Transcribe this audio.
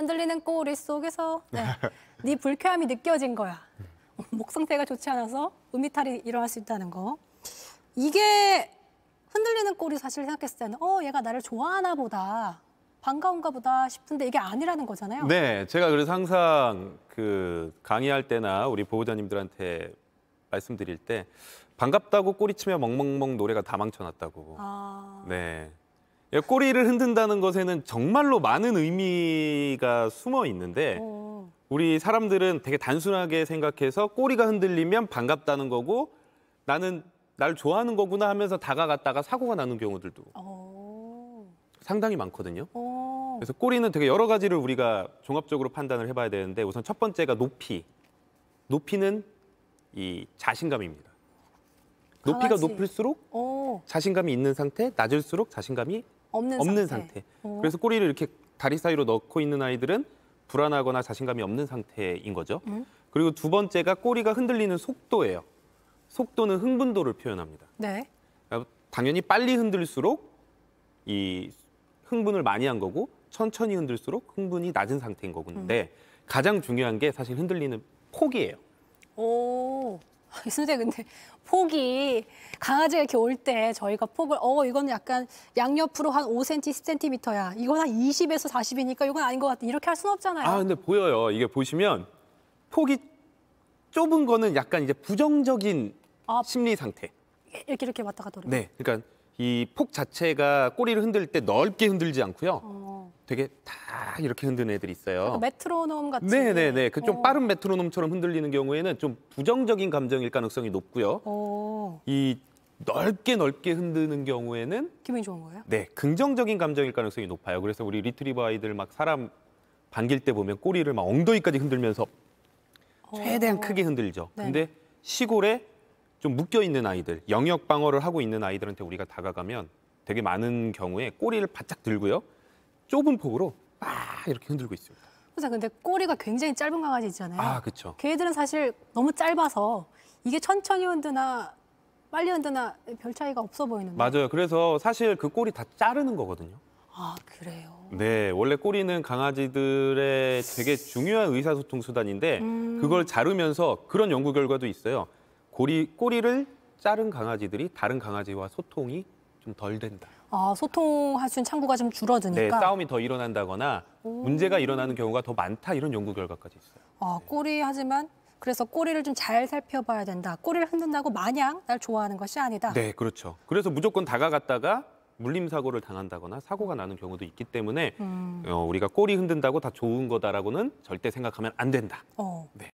흔들리는 꼬리 속에서 네, 네 불쾌함이 느껴진 거야. 목 상태가 좋지 않아서 음이탈이 일어날 수 있다는 거. 이게 흔들리는 꼬리 사실 생각했을 때는 어 얘가 나를 좋아하나 보다. 반가운가 보다 싶은데 이게 아니라는 거잖아요. 네, 제가 그래서 항상 그 강의할 때나 우리 보호자님들한테 말씀드릴 때 반갑다고 꼬리치며 멍멍멍 노래가 다 망쳐놨다고. 아, 네. 예, 꼬리를 흔든다는 것에는 정말로 많은 의미가 숨어 있는데 어, 우리 사람들은 되게 단순하게 생각해서 꼬리가 흔들리면 반갑다는 거고 나는 날 좋아하는 거구나 하면서 다가갔다가 사고가 나는 경우들도 어, 상당히 많거든요. 어. 그래서 꼬리는 되게 여러 가지를 우리가 종합적으로 판단을 해봐야 되는데 우선 첫 번째가 높이. 높이는 이 자신감입니다. 높이가 강아지. 높을수록 어, 자신감이 있는 상태, 낮을수록 자신감이 없는, 없는 상태. 상태. 어. 그래서 꼬리를 이렇게 다리 사이로 넣고 있는 아이들은 불안하거나 자신감이 없는 상태인 거죠. 음. 그리고 두 번째가 꼬리가 흔들리는 속도예요. 속도는 흥분도를 표현합니다. 네. 그러니까 당연히 빨리 흔들수록 이 흥분을 많이 한 거고 천천히 흔들수록 흥분이 낮은 상태인 거군데 음. 가장 중요한 게 사실 흔들리는 폭이에요. 오, 선생님 근데 폭이 강아지가 이렇게 올 때 저희가 폭을 어 이거는 약간 양옆으로 한 5cm, 10cm야. 이건 한 20에서 40이니까 이건 아닌 것 같아. 이렇게 할 수는 없잖아요. 아 근데 보여요. 이게 보시면 폭이 좁은 거는 약간 이제 부정적인 아. 심리 상태. 이렇게 이렇게 왔다 갔다. 네, 그러니까 이 폭 자체가 꼬리를 흔들 때 넓게 흔들지 않고요. 어, 되게 다 이렇게 흔드는 애들이 있어요. 메트로놈 같이. 네, 네, 네. 그좀 어. 빠른 메트로놈처럼 흔들리는 경우에는 좀 부정적인 감정일 가능성이 높고요. 어, 이 넓게 넓게 흔드는 경우에는 기분이 좋은 거예요? 네 긍정적인 감정일 가능성이 높아요. 그래서 우리 리트리버 아이들 막 사람 반길 때 보면 꼬리를 막 엉덩이까지 흔들면서 최대한 어. 크게 흔들죠. 네. 근데 시골에 좀 묶여 있는 아이들, 영역 방어를 하고 있는 아이들한테 우리가 다가가면 되게 많은 경우에 꼬리를 바짝 들고요. 좁은 폭으로 막 이렇게 흔들고 있습니다. 선생님 근데 꼬리가 굉장히 짧은 강아지 있잖아요. 아, 그렇죠. 걔들은 사실 너무 짧아서 이게 천천히 흔드나 빨리 흔드나 별 차이가 없어 보이는데. 맞아요. 그래서 사실 그 꼬리 다 자르는 거거든요. 아 그래요. 네, 원래 꼬리는 강아지들의 되게 중요한 의사소통 수단인데 음. 그걸 자르면서 그런 연구 결과도 있어요. 꼬리 꼬리를 자른 강아지들이 다른 강아지와 소통이 좀 덜 된다. 아 소통할 수 있는 창구가 좀 네, 줄어드니까. 싸움이 더 일어난다거나 문제가 일어나는 경우가 더 많다 이런 연구 결과까지 있어요. 아, 꼬리 하지만 그래서 꼬리를 좀 잘 살펴봐야 된다. 꼬리를 흔든다고 마냥 날 좋아하는 것이 아니다. 네, 그렇죠. 그래서 무조건 다가갔다가 물림 사고를 당한다거나 사고가 나는 경우도 있기 때문에 음, 어, 우리가 꼬리 흔든다고 다 좋은 거다라고는 절대 생각하면 안 된다. 어. 네.